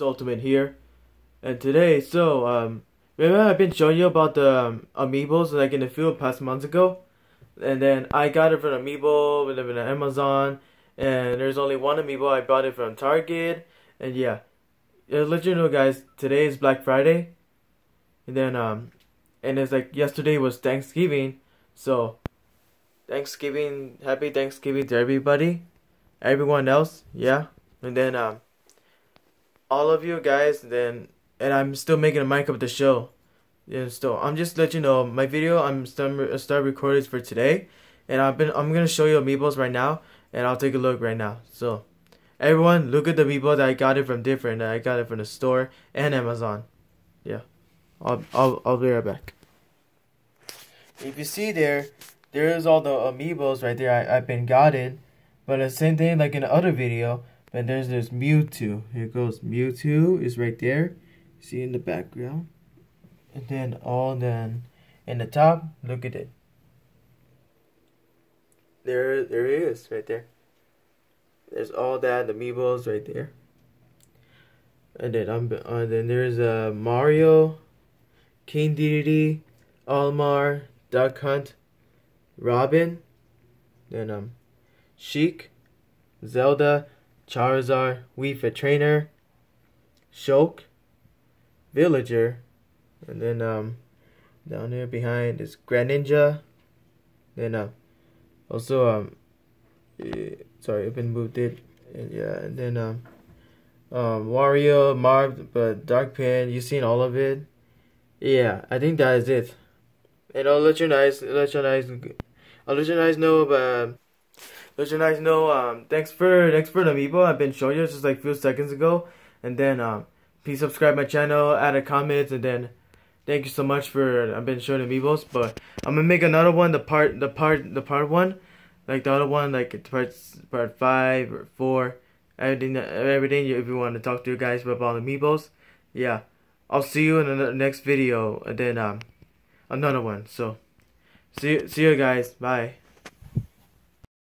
Ultimate here, and today, so um, remember I've been showing you about the um, amiibos like in the field past months ago, and then I got it from Amiibo, from Amazon, and there's only one amiibo I bought it from Target, and yeah, let you know guys, today is Black Friday, and then um, and it's like yesterday was Thanksgiving, so Thanksgiving, happy Thanksgiving to everybody, everyone else, yeah, and then um all of you guys then and I'm still making a mic of the show. Yeah, still I'm just let you know my video I'm start uh, start recording for today and I've been I'm gonna show you amiibos right now and I'll take a look right now. So everyone look at the amiibo that I got it from different I got it from the store and Amazon. Yeah. I'll I'll I'll be right back. If you see there, there is all the uh, amiibos right there I, I've been gotten. But the same thing like in the other video, but there's this Mewtwo. Here goes Mewtwo is right there. See in the background. And then all then in the top, look at it. There there right there. There's all that the amiibos right there. And then I'm uh, then there's uh Mario, King Dedede, Olimar, Duck Hunt, Robin, then um Sheik, Zelda, Charizard, Wii Fit Trainer, Shulk, Villager, and then um down there behind is Greninja. Then uh also um eh, sorry I've been moved it and yeah and then um um Wario, Marth, but Dark Pit, you seen all of it? Yeah, I think that is it. And I'll let you guys let you guys I'll let you guys know about let you guys know, um, thanks for thanks for the amiibo. I've been showing you just like a few seconds ago. And then um, please subscribe my channel, add a comment, and then thank you so much for I've been showing amiibos. But I'm gonna make another one, the part the part the part one, like the other one, like part part five or four, everything everything. If you want to talk to you guys about amiibos, yeah, I'll see you in the next video, and then um, another one. So see see you guys. Bye.